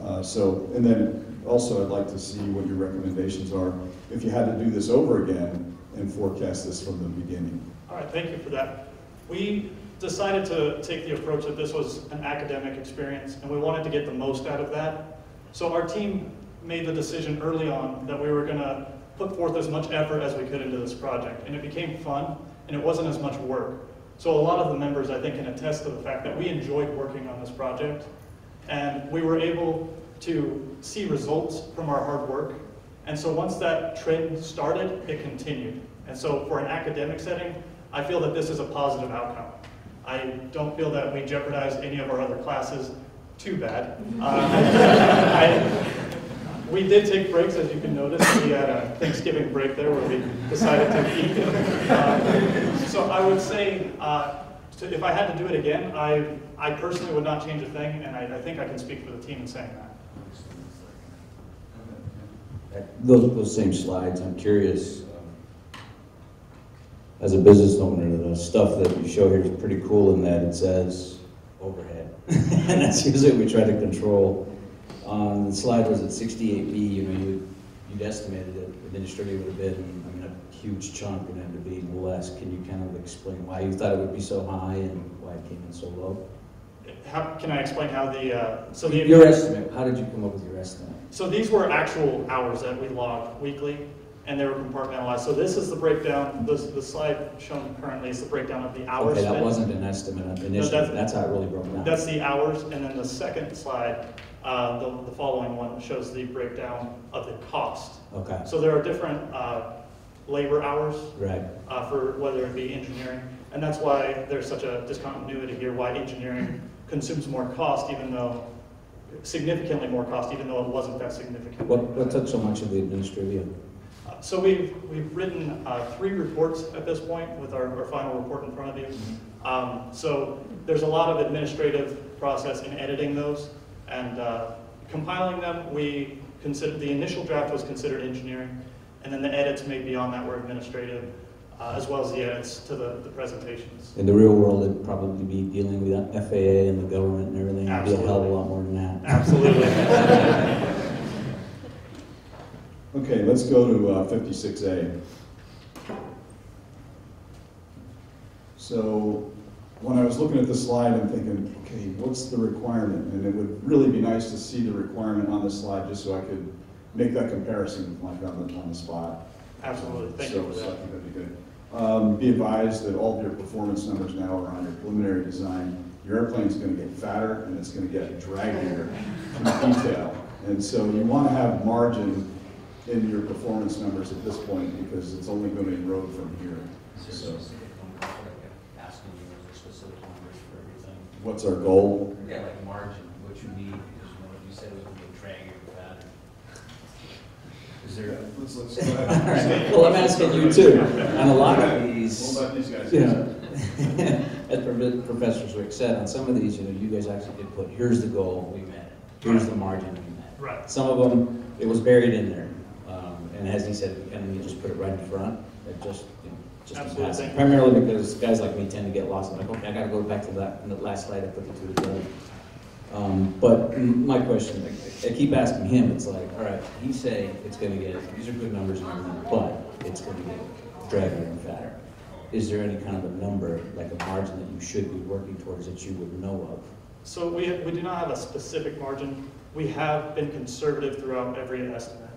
Uh, So, and then also I'd like to see what your recommendations are if you had to do this over again and forecast this from the beginning. All right, thank you for that. We decided to take the approach that this was an academic experience, and we wanted to get the most out of that. So our team made the decision early on that we were going to put forth as much effort as we could into this project, and it became fun, and it wasn't as much work. So a lot of the members, I think, can attest to the fact that we enjoyed working on this project, and we were able to see results from our hard work. And so once that trend started, it continued. And so for an academic setting, I feel that this is a positive outcome. I don't feel that we jeopardized any of our other classes too bad. Uh, I, We did take breaks, as you can notice. We had a Thanksgiving break there where we decided to eat. Uh, So I would say, uh, to- if I had to do it again, I, I personally would not change a thing, and I, I think I can speak for the team in saying that. Those, those same slides, I'm curious, um, as a business owner, the stuff that you show here is pretty cool in that it says overhead. And that's usually what we try to control. On the slide was at 68B, you know, you, you'd estimated that administrative would have been, I mean, a huge chunk and had to be less. Can you kind of explain why you thought it would be so high and why it came in so low? How, can I explain how the, uh, so the. Your estimate, how did you come up with your estimate? So these were actual hours that we logged weekly, and they were compartmentalized. So this is the breakdown, this, the slide shown currently is the breakdown of the hours Okay, that spent. wasn't an estimate of initially, that's- that's how it really broke down. That's the hours, and then the second slide, uh, the, the following one shows the breakdown of the cost. Okay, So there are different, uh, labor hours, right. uh, for whether it be engineering, and that's why there's such a discontinuity here, why engineering consumes more cost even though, significantly more cost, even though it wasn't that significant. What, what took so much of the administrative? Uh, So we've, we've written uh, three reports at this point with our, our final report in front of you. Um, So there's a lot of administrative process in editing those, and uh, compiling them, we consider, the initial draft was considered engineering, and then the edits made beyond that were administrative, uh, as well as the edits to the, the presentations. In the real world, it'd probably be dealing with FAA and the government and everything, it'd be a hell of a lot more than that. Absolutely. Okay, let's go to uh, 56A. So when I was looking at this slide, I'm thinking, okay, what's the requirement? And it would really be nice to see the requirement on the slide, just so I could make that comparison like on the, on the spot. Absolutely, thank So- you for so I think that'd be good. Um, Be advised that all of your performance numbers now are on your preliminary design. Your airplane's gonna get fatter and it's gonna get draggier in detail. And so you wanna have margin in your performance numbers at this point because it's only gonna erode from here. So specific number, like asking you for specific numbers for everything? what's our goal? Yeah, like margin, what you need, because you know, you said it was gonna be draggy or fatter. Is there? Let's, let's All right, well, I'm asking you too, on a lot of these. We'll let these guys you know, As Prof- Professor Zwick said, on some of these, you know, you guys actually did put, here's the goal, we met it. Here's the margin, we met. Right. Some of them, it was buried in there. Um, And as he said, and of, you just put it right in front, it just, you know, just in Absolutely. passing. Primarily because guys like me tend to get lost, I'm like, okay, I gotta go back to that, the last slide I put the two together. Um, But my question, I- keep asking him, it's like, all right, he's saying it's gonna get, these are good numbers and everything, but it's gonna get draggier and fatter. Is there any kind of a number, like a margin that you should be working towards that you would know of? So we, we do not have a specific margin. We have been conservative throughout every estimate.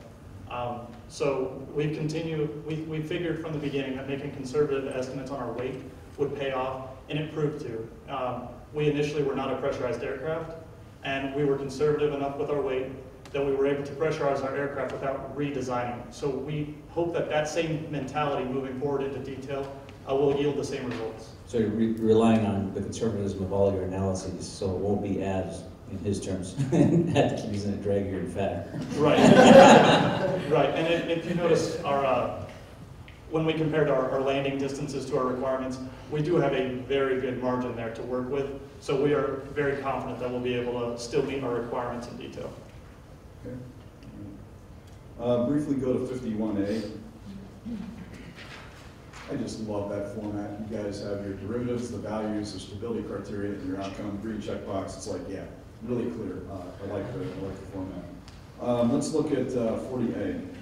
Um, So we continue, we, we figured from the beginning that making conservative estimates on our weight would pay off, and it proved to. Um, We initially were not a pressurized aircraft, and we were conservative enough with our weight that we were able to pressurize our aircraft without redesigning. So we hope that that same mentality moving forward into detail uh, will yield the same results. So you're re- relying on the conservatism of all your analyses, so it won't be as, in his terms, had to keep using it draggier and fatter. Right. Right, and if, if you notice our, uh, when we compared our, our landing distances to our requirements, we do have a very good margin there to work with. So we are very confident that we'll be able to still meet our requirements in detail. Okay. Uh, Briefly go to 51A. I just love that format. You guys have your derivatives, the values, the stability criteria, and your outcome, green checkbox. It's like, yeah, really clear. Uh, I like the, I like the format. Um, Let's look at uh, 40A.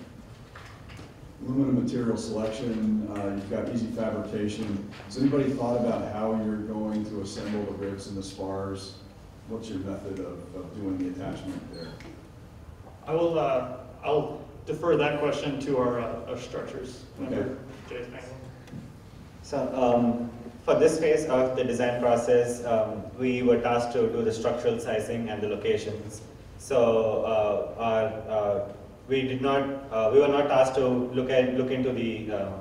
Aluminum material selection, uh, you've got easy fabrication. Has anybody thought about how you're going to assemble the ribs and the spars? What's your method of, of doing the attachment there? I will, uh, I'll defer that question to our, uh, our structures member, Okay. Jay So um, for this phase of the design process, um, we were tasked to do the structural sizing and the locations. So uh, our, uh, we did not, uh, we were not asked to look at look into the um,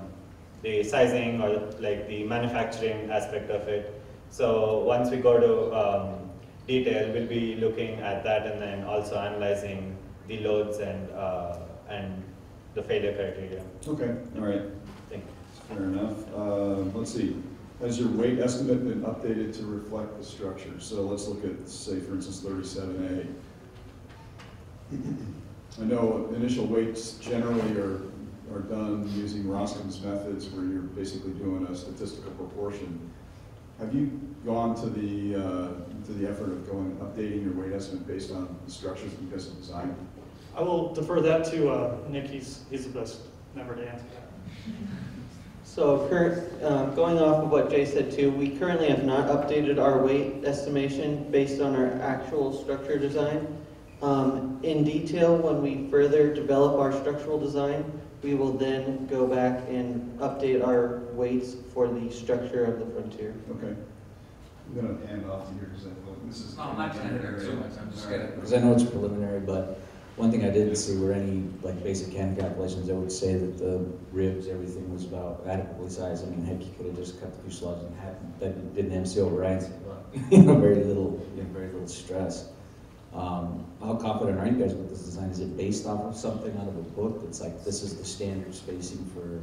the sizing or like the manufacturing aspect of it. So once we go to um, detail, we'll be looking at that and then also analyzing the loads and, uh, and the failure criteria. Okay, all right, Thank you. fair enough. Uh, Let's see, has your weight estimate been updated to reflect the structure? So let's look at, say, for instance, thirty-seven A. I know initial weights generally are, are done using Roskam's methods where you're basically doing a statistical proportion. Have you gone to the, uh, to the effort of going, updating your weight estimate based on the structures that you guys have designed? I will defer that to uh, Nick, he's, he's the best member to answer that. So current, um, going off of what Jay said too, we currently have not updated our weight estimation based on our actual structure design. Um, in detail, when we further develop our structural design, we will then go back and update our weights for the structure of the frontier. Okay. I'm gonna hand off to you, because I this is. No, I'm not gonna hurt too much, I'm just gonna. Because I know it's preliminary, but one thing I didn't see were any, like, basic hand calculations that would say that the ribs, everything was about adequately sized. I mean, heck, you could have just cut the fuselage in half, that did an MCO right, you know, very little, you know, very little stress. Um, how confident are you guys with this design? Is it based off of something out of a book that's like, this is the standard spacing for,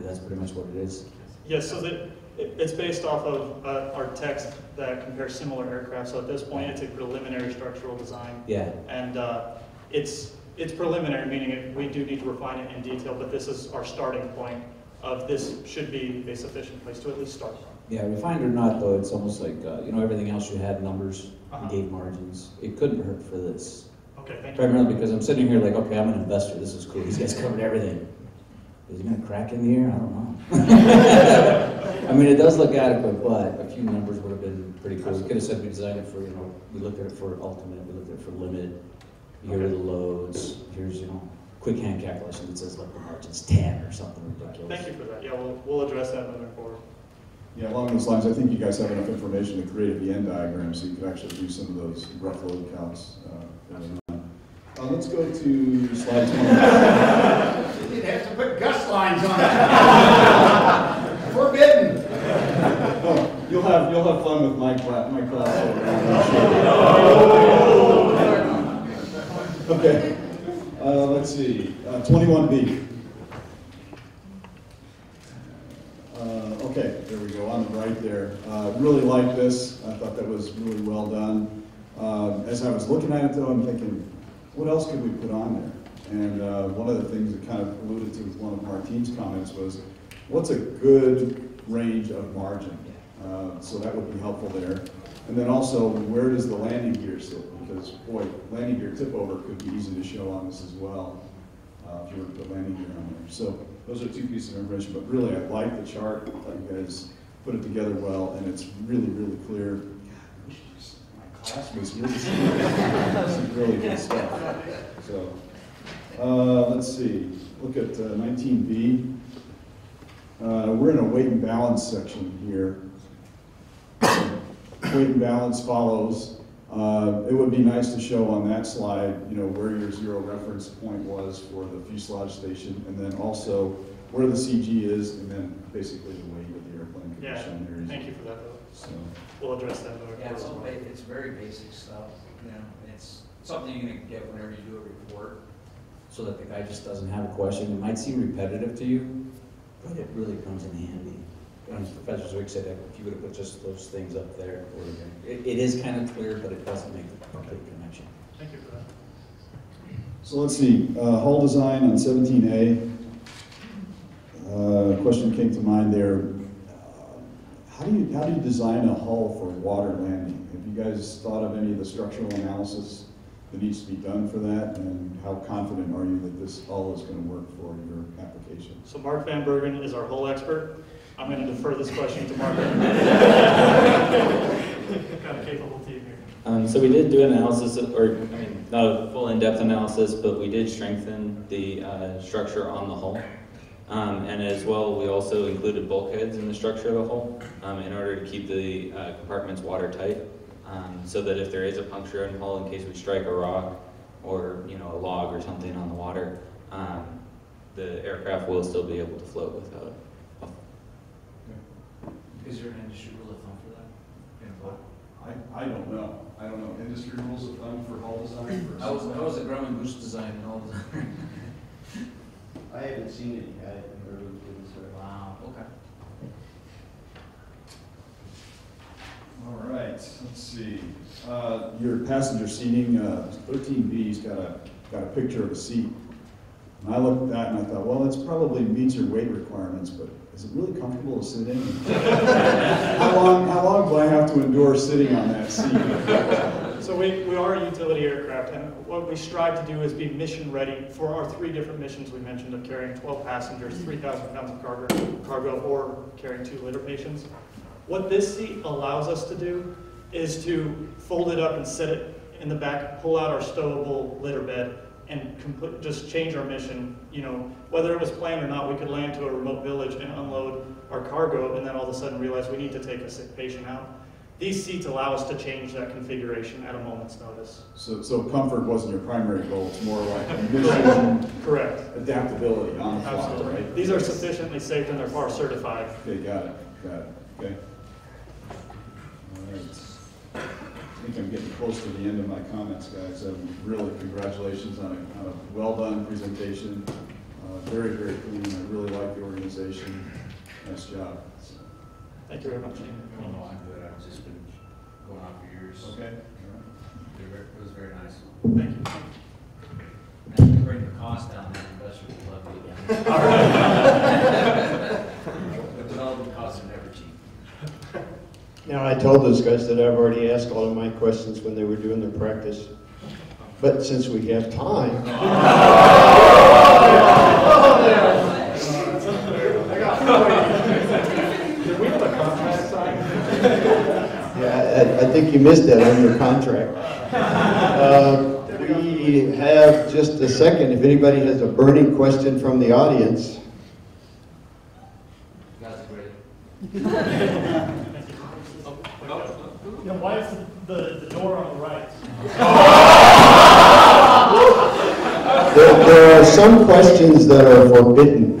that's pretty much what it is? Yes, so that, it- it's based off of uh, our text that compares similar aircraft. So at this point, it's a preliminary structural design. Yeah, And uh, it's, it's preliminary, meaning it- we do need to refine it in detail, but this is our starting point of this should be a sufficient place to at least start from. Yeah, refined or not, though, it's almost like, uh, you know, everything else you had numbers, Uh-huh. you gave margins. It couldn't hurt for this. Okay, thank you. Primarily because I'm sitting here like, okay, I'm an investor, this is cool, these guys covered everything. Is it gonna crack in the air? I don't know. I mean, it does look adequate, but a few numbers would have been pretty cool. We could have said we designed it for, you know, we looked at it for ultimate, we looked at it for limited. Here are the loads, here's, you know, quick hand calculation that says, like the margin's ten or something ridiculous. Thank you for that. Yeah, we'll, we'll address that in moving forward. Yeah, along those lines, I think you guys have enough information to create a V-n diagram, so you could actually do some of those rough load counts. uh. Uh, let's go to slide twenty. You'd have to put gust lines on it. Forbidden. Oh, You'll have, you'll have fun with my class, my class over sure. Okay, uh, let's see, uh, twenty-one B. Uh, okay, there we go, on the right there. Uh, really like this, I thought that was really well done. Um, as I was looking at it though, I'm thinking, what else could we put on there? And, uh, one of the things that kind of alluded to with one of Martine's comments was, what's a good range of margin? Uh, so that would be helpful there. And then also, where does the landing gear sit? Because, boy, landing gear tip over could be easy to show on this as well, uh, if you were to put landing gear on there. So those are two pieces of information, but really, I like the chart. I thought you guys put it together well, and it's really, really clear. God, I wish this- My class was really, some really good stuff. So, uh, let's see, look at uh, nineteen B. Uh, we're in a weight and balance section here. Weight and balance follows. Uh, it would be nice to show on that slide, you know, where your zero reference point was for the fuselage station, and then also where the CG is, and then basically the weight of the airplane could be Yeah, there. thank you for that, though. So, We'll address that moving Yeah, it's, all it's very basic stuff, you know, it's something you're gonna get whenever you do a report. So that the guy just doesn't have a question. It might seem repetitive to you, but it really comes in handy. And as Professor Zwick said, if you would have put just those things up there, it would have been- it, it is kind of clear, but it doesn't make the complete connection. Thank you for that. so let's see, uh, hull design on seventeen A. Uh, question came to mind there. Uh, How do you, how do you design a hull for water landing? Have you guys thought of any of the structural analysis that needs to be done for that? And how confident are you that this hull is gonna work for your application? So Mark Van Bergen is our hull expert. I'm going to defer this question to Mark. Kind of capable team here. Um, so we did do an analysis, of- or, I mean, not a full in-depth analysis, but we did strengthen the, uh, structure on the hull. Um, and as well, we also included bulkheads in the structure of the hull, um, in order to keep the, uh, compartments watertight. Um, so that if there is a puncture in the hull, in case we strike a rock, or, you know, a log or something on the water, um, the aircraft will still be able to float without it. Is there an industry rule of thumb for that? You know, what, I, I don't know. I don't know. Industry rules of thumb for hull design for. I was, I was a Grumman Goose design and all that. I haven't seen it yet, or looked at it, so. Wow, okay. All right, let's see. Uh, Your passenger seating, uh, thirteen B's got a, got a picture of a seat. And I looked at that and I thought, well, it's probably meets your weight requirements, but is it really comfortable to sit in? How long, how long do I have to endure sitting on that seat? So we, we are a utility aircraft, and what we strive to do is be mission ready for our three different missions we mentioned of carrying 12 passengers, 3,000 pounds of cargo, cargo, or carrying two litter patients. What this seat allows us to do is to fold it up and set it in the back, pull out our stowable litter bed, and complete, just change our mission. You know, whether it was planned or not, we could land to a remote village and unload our cargo, and then all of a sudden realize we need to take a sick patient out. These seats allow us to change that configuration at a moment's notice. So, so comfort wasn't your primary goal, it's more like mission Correct. adaptability on the fly, Absolutely. right? These are sufficiently safe and they're FAR certified. Okay, got it, got it, okay. All right. I think I'm getting close to the end of my comments, guys. Um, Really, congratulations on a, on a well-done presentation. Uh, Very, very clean, I really like the organization. Nice job. So, Thank you very much. I don't know, I'm good, I've just been going on for years. Okay? all right. It was very nice. Thank you. And to bring the cost down, the investors will love you again. The development costs are never cheap. Now, I told those guys that I've already asked all of my questions when they were doing their practice. But since we have time. Did we have a contract signed? Yeah, I, I think you missed that on your contract. Uh, We have just a second, if anybody has a burning question from the audience. You guys are great. Why is the, the door on the right? There, there are some questions that are forbidden.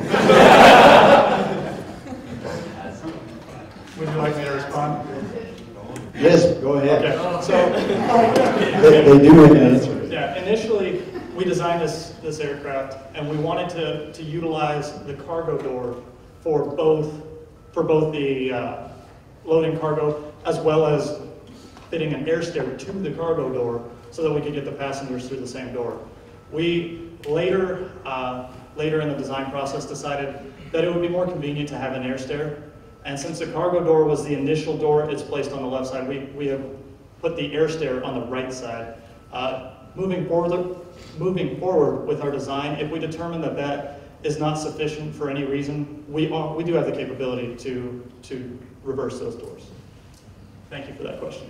Would you like me to respond? Yes, go ahead. Okay, so. They, they do have an answer. Yeah, initially, we designed this, this aircraft, and we wanted to, to utilize the cargo door for both, for both the uh, loading cargo, as well as fitting an air stair to the cargo door, so that we could get the passengers through the same door. We later, uh, later in the design process, decided that it would be more convenient to have an air stair, and since the cargo door was the initial door, it's placed on the left side, we, we have put the air stair on the right side. Uh, Moving forward, moving forward with our design, if we determine that that is not sufficient for any reason, we, are- we do have the capability to, to reverse those doors. Thank you for that question.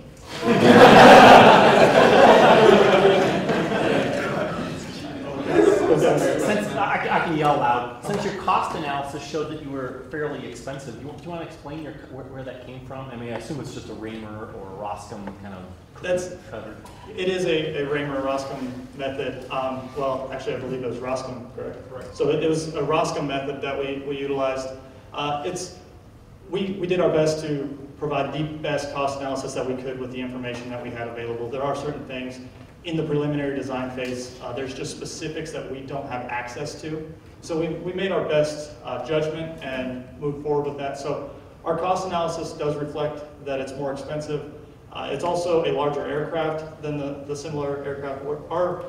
Since, I, I can yell loud, since your cost analysis showed that you were fairly expensive, do you, want- do you want to explain your, where, where that came from? I mean, I assume it's just a Raymer or a Roskam kind of. That's-. It is a, a Raymer Roskam method. Um, well, actually, I believe it was Roskam, correct? Correct. So it it was a Roskam method that we, we utilized. Uh, it's, we, we did our best to provide the best cost analysis that we could with the information that we had available. There are certain things in the preliminary design phase, uh, there's just specifics that we don't have access to. So we, we made our best uh, judgment and moved forward with that. So our cost analysis does reflect that it's more expensive. Uh, It's also a larger aircraft than the, the similar aircraft. Our,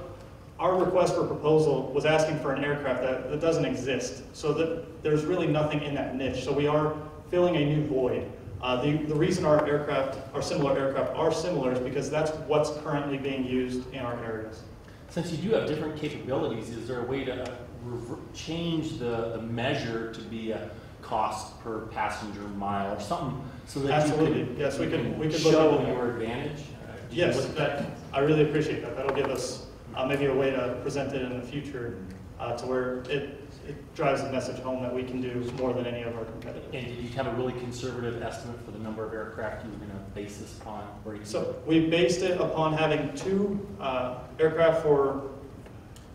our request for proposal was asking for an aircraft that, that doesn't exist. So that there's really nothing in that niche. So we are filling a new void. Uh, the, the reason our aircraft, our similar aircraft are similar is because that's what's currently being used in our areas. Since you do have different capabilities, is there a way to uh, rever- change the, the measure to be a cost per passenger mile or something so that you Absolutely. can Yes, we can- we can show your advantage? Uh, Yes, that, I really appreciate that. That'll give us uh, maybe a way to present it in the future uh, to where it, it drives the message home that we can do more than any of our competitors. And did you have a really conservative estimate for the number of aircraft you were going to base this upon? So we based it upon having two uh, aircraft for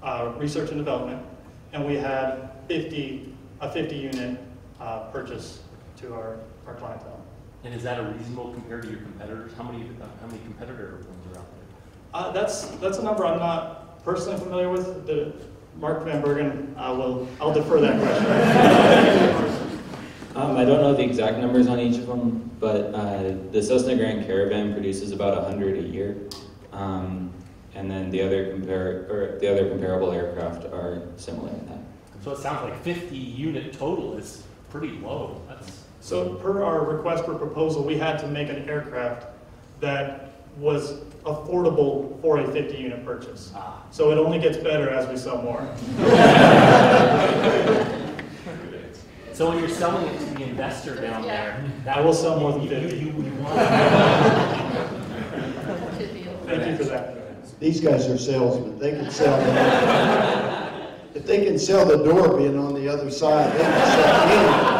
uh, research and development, and we had 50, a 50 unit uh, purchase to our, our clientele. And is that a reasonable compared to your competitors? How many, uh, how many competitor ones are out there? Uh, that's, that's a number I'm not personally familiar with. The, Mark Van Bergen, I will, I'll defer that question. Um, I don't know the exact numbers on each of them, but uh, the Cessna Grand Caravan produces about 100 a year. Um, and then the other compare or the other comparable aircraft are similar in that. So it sounds like fifty unit total is pretty low. That's, So per our request for proposal, we had to make an aircraft that was affordable for a 50-unit purchase. ah, So it only gets better as we sell more. so when you're selling it to the investor down there, that I will sell more than you- 50. You, you, you want. Thank you for that. These guys are salesmen, they can sell. the- If they can sell the door being on the other side, they can sell anything.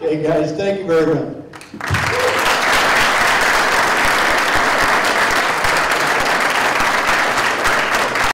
Okay, guys, thank you very much.